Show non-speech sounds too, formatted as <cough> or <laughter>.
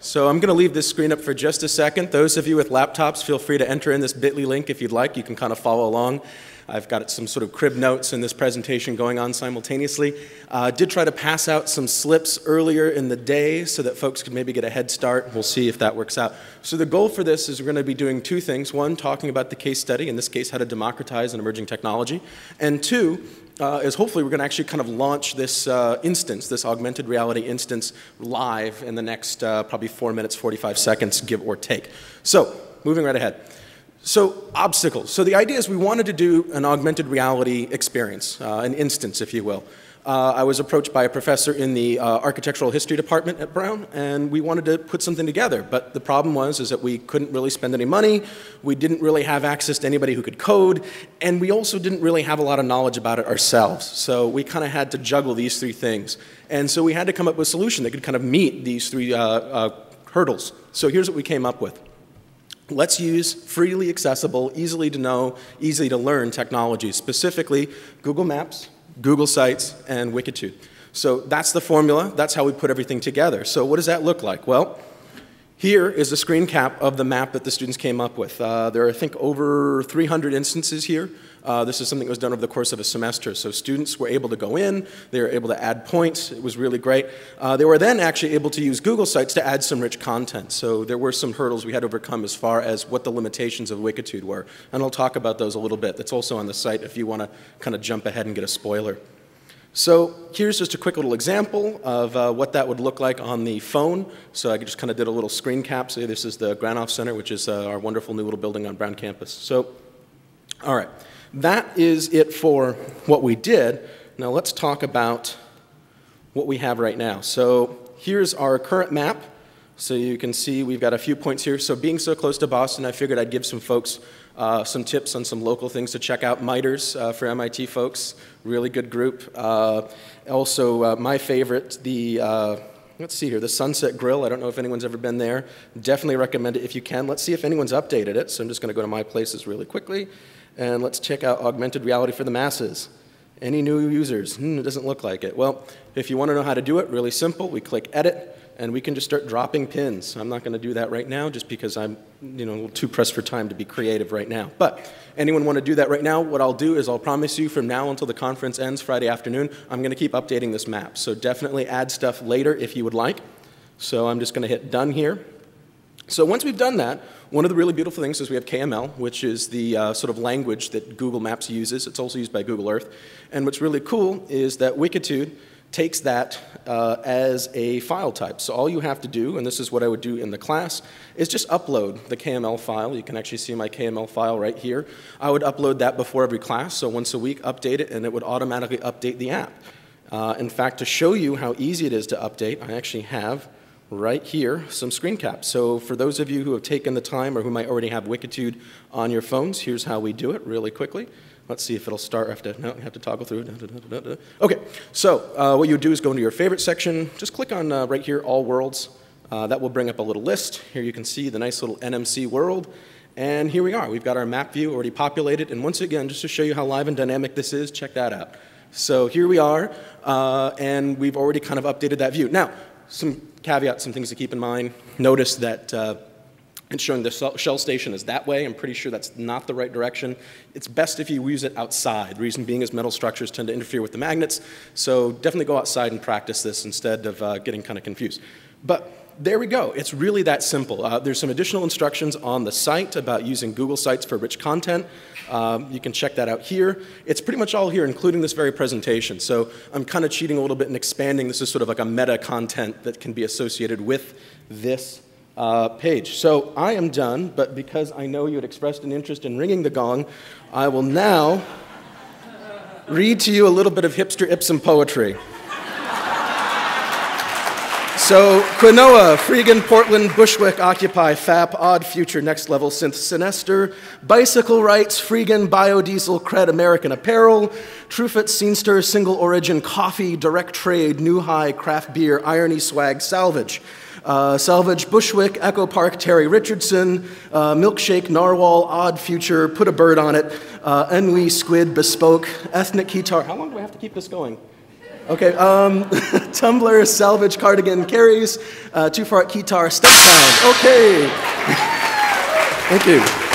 So I'm going to leave this screen up for just a second. Those of you with laptops, feel free to enter in this bit.ly link if you'd like. You can kind of follow along. I've got some sort of crib notes in this presentation going on simultaneously. Uh, did try to pass out some slips earlier in the day so that folks could maybe get a head start. We'll see if that works out. So the goal for this is we're going to be doing two things. One, talking about the case study, in this case, how to democratize an emerging technology. And two, uh, is hopefully we're going to actually kind of launch this uh, instance, this augmented reality instance, live in the next uh, probably four minutes, 45 seconds, give or take. So, moving right ahead. So, obstacles. So, the idea is we wanted to do an augmented reality experience, uh, an instance, if you will. Uh, I was approached by a professor in the uh, architectural history department at Brown, and we wanted to put something together. But the problem was is that we couldn't really spend any money, we didn't really have access to anybody who could code, and we also didn't really have a lot of knowledge about it ourselves. So we kind of had to juggle these three things. And so we had to come up with a solution that could kind of meet these three uh, uh hurdles. So here's what we came up with. Let's use freely accessible, easily to know, easy to learn technologies, specifically Google Maps, Google Sites, and Wikitude. So that's the formula. That's how we put everything together. So what does that look like? Well, here is a screen cap of the map that the students came up with. Uh, there are, I think, over 300 instances here. Uh, this is something that was done over the course of a semester. So students were able to go in, they were able to add points. It was really great. Uh, they were then actually able to use Google Sites to add some rich content. So there were some hurdles we had to overcome as far as what the limitations of Wikitude were. And I'll talk about those a little bit. That's also on the site if you want to kind of jump ahead and get a spoiler. So here's just a quick little example of uh, what that would look like on the phone. So I just kind of did a little screen cap. So this is the Granoff Center, which is uh, our wonderful new little building on Brown campus. So, all right, that is it for what we did. Now let's talk about what we have right now. So here's our current map. So you can see we've got a few points here. So being so close to Boston, I figured I'd give some folks uh, some tips on some local things to check out. MITRES uh, for MIT folks, really good group. Uh, also, uh, my favorite, the uh, let's see here, the Sunset Grill. I don't know if anyone's ever been there. Definitely recommend it if you can. Let's see if anyone's updated it. So I'm just going to go to my places really quickly, and let's check out augmented reality for the masses. Any new users? Hmm, it doesn't look like it. Well, if you want to know how to do it, really simple. We click Edit and we can just start dropping pins. I'm not going to do that right now just because I'm you know, too pressed for time to be creative right now. But anyone want to do that right now, what I'll do is I'll promise you from now until the conference ends Friday afternoon, I'm going to keep updating this map. So definitely add stuff later if you would like. So I'm just going to hit done here. So once we've done that, one of the really beautiful things is we have KML, which is the uh, sort of language that Google Maps uses. It's also used by Google Earth. And what's really cool is that Wikitude takes that uh, as a file type. So all you have to do, and this is what I would do in the class, is just upload the KML file. You can actually see my KML file right here. I would upload that before every class, so once a week update it, and it would automatically update the app. Uh, in fact, to show you how easy it is to update, I actually have right here some screen caps. So for those of you who have taken the time or who might already have Wikitude on your phones, here's how we do it really quickly. Let's see if it'll start. I have to, no, you have to toggle through. Okay, so uh, what you do is go into your favorite section. Just click on uh, right here, All Worlds. Uh, that will bring up a little list. Here you can see the nice little NMC world. And here we are. We've got our map view already populated. And once again, just to show you how live and dynamic this is, check that out. So here we are, uh, and we've already kind of updated that view. Now, some caveats, some things to keep in mind. Notice that uh, and showing the shell station is that way. I'm pretty sure that's not the right direction. It's best if you use it outside. The reason being is metal structures tend to interfere with the magnets, so definitely go outside and practice this instead of uh, getting kind of confused. But there we go. It's really that simple. Uh, there's some additional instructions on the site about using Google Sites for rich content. Um, you can check that out here. It's pretty much all here, including this very presentation. So I'm kind of cheating a little bit and expanding. This is sort of like a meta content that can be associated with this uh, page. So I am done, but because I know you had expressed an interest in ringing the gong, I will now read to you a little bit of hipster Ipsum poetry. So, Quinoa, Freegan, Portland, Bushwick, Occupy, FAP, Odd Future, Next Level, Synth, Sinester, Bicycle Rights, Freegan, Biodiesel, Cred, American Apparel, Truffaut, Scenester, Single Origin, Coffee, Direct Trade, New High, Craft Beer, Irony Swag, Salvage, uh, Salvage, Bushwick, Echo Park, Terry Richardson, uh, Milkshake, Narwhal, Odd Future, Put a Bird on It, uh, Ennui, Squid, Bespoke, Ethnic Guitar. How long do I have to keep this going? Okay, um, <laughs> Tumblr, salvage, cardigan, carries, uh, too far, keytar, step sound. Okay. <laughs> Thank you.